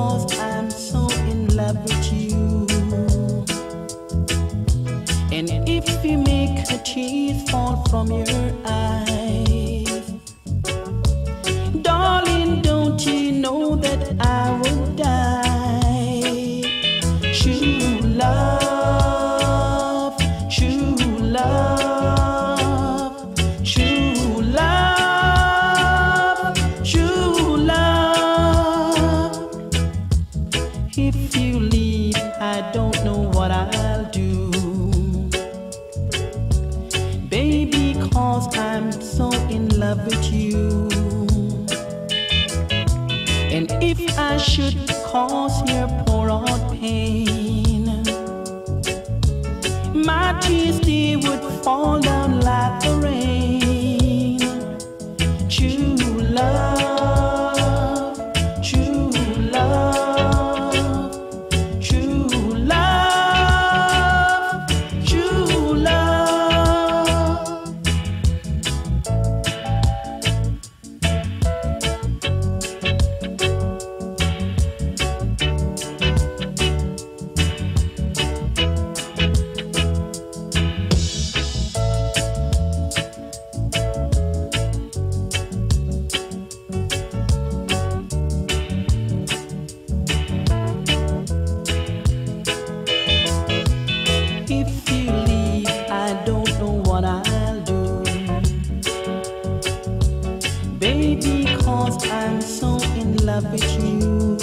Baby, cause I'm so in love with you. And if you make a tears fall from your I don't know what I'll do. Baby, cause I'm so in love with you. And if I should cause your poor old pain, my tears they would fall down like If you leave, I don't know what I'll do. Baby, cause I'm so in love with you.